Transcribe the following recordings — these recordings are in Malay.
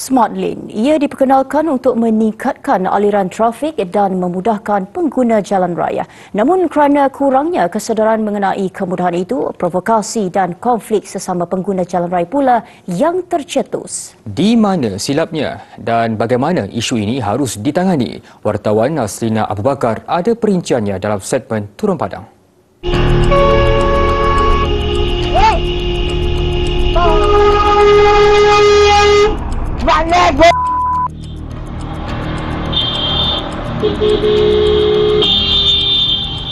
Smart Lane. Ia diperkenalkan untuk meningkatkan aliran trafik dan memudahkan pengguna jalan raya. Namun kerana kurangnya kesedaran mengenai kemudahan itu, provokasi dan konflik sesama pengguna jalan raya pula yang tercetus. Di mana silapnya dan bagaimana isu ini harus ditangani? Wartawan Nasrina Abu Bakar ada perinciannya dalam segmen Turun Padang.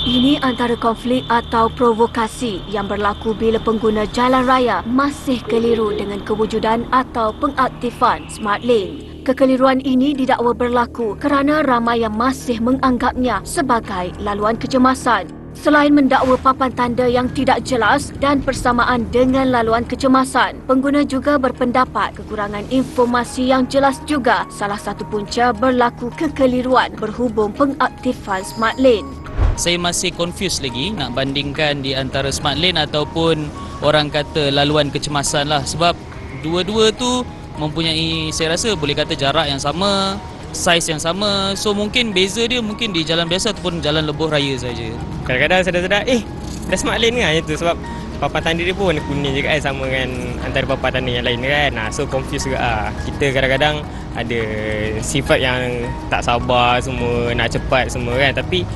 Ini antara konflik atau provokasi yang berlaku bila pengguna jalan raya masih keliru dengan kewujudan atau pengaktifan Smart Lane. Kekeliruan ini didakwa berlaku kerana ramai yang masih menganggapnya sebagai laluan kecemasan. Selain mendakwa papan tanda yang tidak jelas dan persamaan dengan laluan kecemasan, pengguna juga berpendapat kekurangan informasi yang jelas juga salah satu punca berlaku kekeliruan berhubung pengaktifan Smart Lane. Saya masih confused lagi nak bandingkan di antara Smart Lane ataupun orang kata laluan kecemasan lah sebab dua-dua tu mempunyai saya rasa boleh kata jarak yang sama, saiz yang sama. So mungkin beza dia mungkin di jalan biasa ataupun jalan lebuh raya saja. Kadang-kadang sedar-sedar eh dah smart lane kan itu sebab papan tanda dia pun kuning juga kan sama dengan antara papan tanda yang lain kan. Nah, so confused juga ah. Kita kadang-kadang ada sifat yang tak sabar semua, nak cepat semua kan. Tapi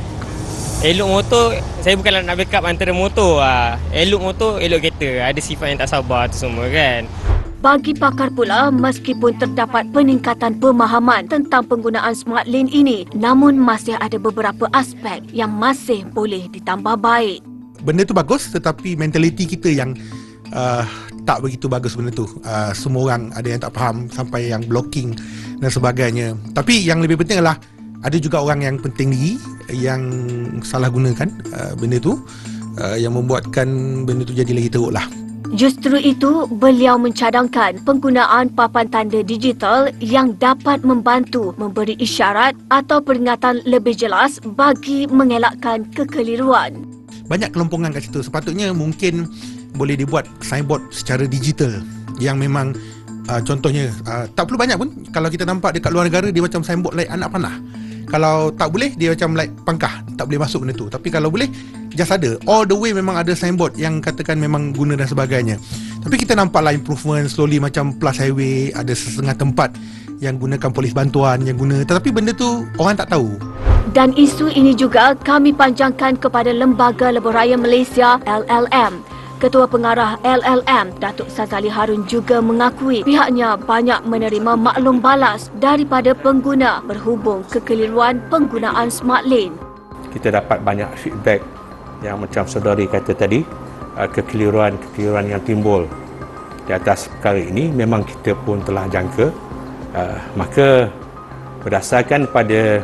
elok motor, saya bukanlah nak backup antara motor ah. Elok motor, elok kereta. Ada sifat yang tak sabar tu semua kan. Bagi pakar pula, meskipun terdapat peningkatan pemahaman tentang penggunaan smart lane ini, namun masih ada beberapa aspek yang masih boleh ditambah baik. Benda tu bagus tetapi mentaliti kita yang uh, tak begitu bagus benda tu. Uh, semua orang ada yang tak faham sampai yang blocking dan sebagainya. Tapi yang lebih penting adalah ada juga orang yang penting diri yang salah gunakan uh, benda tu uh, yang membuatkan benda tu jadi lagi teruk lah. Justru itu, beliau mencadangkan penggunaan papan tanda digital yang dapat membantu memberi isyarat atau peringatan lebih jelas bagi mengelakkan kekeliruan. Banyak kelompongan kat situ. Sepatutnya mungkin boleh dibuat signboard secara digital yang memang uh, contohnya uh, tak perlu banyak pun kalau kita nampak dekat luar negara dia macam signboard like anak panah. Kalau tak boleh dia macam like pangkah, tak boleh masuk benda tu. Tapi kalau boleh just ada. All the way memang ada signboard yang katakan memang guna dan sebagainya. Tapi kita nampaklah improvement slowly macam plus highway ada setengah tempat yang gunakan polis bantuan yang guna. Tetapi benda tu orang tak tahu. Dan isu ini juga kami panjangkan kepada Lembaga Lebuh Raya Malaysia LLM Ketua Pengarah LLM, Datuk Sazali Harun juga mengakui pihaknya banyak menerima maklum balas daripada pengguna berhubung kekeliruan penggunaan smart lane. Kita dapat banyak feedback yang macam saudari kata tadi uh, kekeliruan-kekeliruan yang timbul di atas perkara ini memang kita pun telah jangka. Uh, maka berdasarkan pada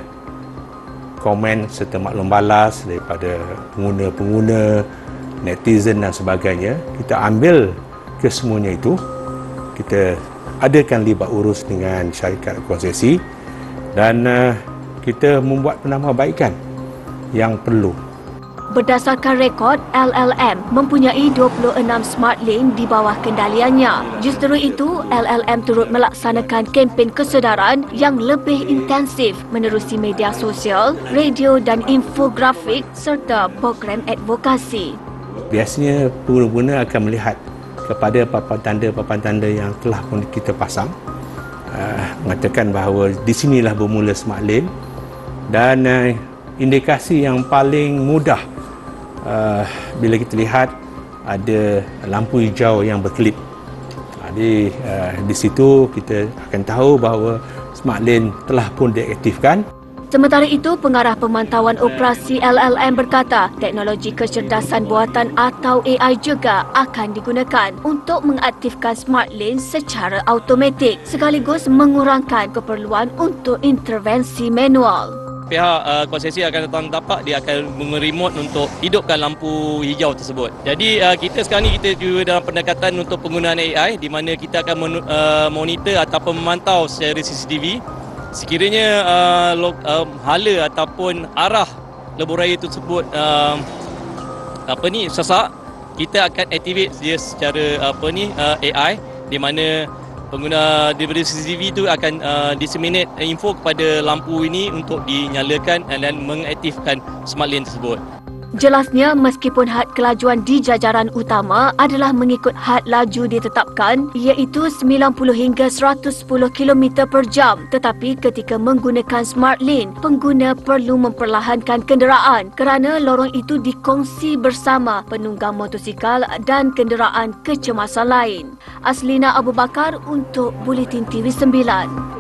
komen serta maklum balas daripada pengguna-pengguna netizen dan sebagainya kita ambil kesemuanya itu. Kita adakan libat urus dengan syarikat konsesi dan uh, kita membuat penambahbaikan yang perlu Berdasarkan rekod, LLM mempunyai 26 smart lane di bawah kendaliannya. Justru itu, LLM turut melaksanakan kempen kesedaran yang lebih intensif menerusi media sosial, radio dan infografik serta program advokasi. Biasanya pengguna-pengguna akan melihat kepada papan tanda-papan tanda yang telah pun kita pasang uh, mengatakan bahawa di sinilah bermula smart lane dan uh, indikasi yang paling mudah uh, bila kita lihat ada lampu hijau yang berkelip. Jadi uh, di situ kita akan tahu bahawa smart lane telah pun diaktifkan. Sementara itu, pengarah pemantauan operasi LLM berkata teknologi kecerdasan buatan atau AI juga akan digunakan untuk mengaktifkan smart lane secara automatik sekaligus mengurangkan keperluan untuk intervensi manual pihak uh, konsesi akan datang tapak dia akan meremote untuk hidupkan lampu hijau tersebut. Jadi uh, kita sekarang ni kita juga dalam pendekatan untuk penggunaan AI di mana kita akan men- uh, monitor ataupun memantau secara CCTV sekiranya uh, lo- uh, hala ataupun arah lebuh raya tersebut uh, apa ni sesak kita akan activate dia secara apa ni uh, AI di mana pengguna daripada CCTV itu akan uh, disseminate info kepada lampu ini untuk dinyalakan dan mengaktifkan smart lane tersebut. Jelasnya, meskipun had kelajuan di jajaran utama adalah mengikut had laju ditetapkan iaitu 90 hingga 110 km per jam tetapi ketika menggunakan smart lane, pengguna perlu memperlahankan kenderaan kerana lorong itu dikongsi bersama penunggang motosikal dan kenderaan kecemasan lain. Aslina Abu Bakar untuk Buletin TV 9.